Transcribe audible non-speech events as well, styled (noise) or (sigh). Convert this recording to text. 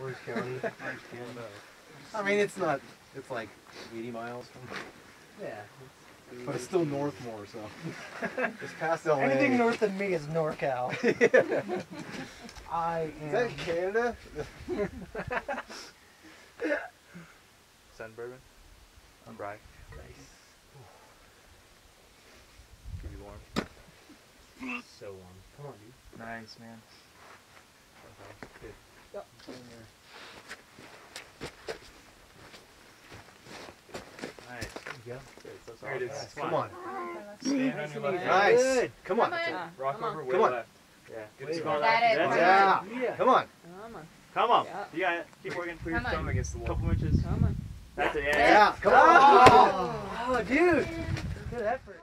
Orange County. I mean, it's not. It's like 80 miles from. Yeah. But it's still north more, so. (laughs) it's past LA. Anything north of me is NorCal. (laughs) I Is that. Canada? (laughs) Send bourbon. I'm Bry. Keep you warm. So warm. Come on, dude. Nice, man. Nice. There you go. Good. So There it is. soft. Come on. Stand on your left. Nice. Good. Come on. Come on. Rock Come on. over, way Come on. left. Yeah. Good Wait. spot. Got it. That's Yeah. Yeah. Come on. Come on. Come on. Yeah. You got it. Keep working. Put your thumb against the wall. Couple inches. Come on. That's it. Yeah. Yeah. Come on. Oh. oh, dude. Good effort.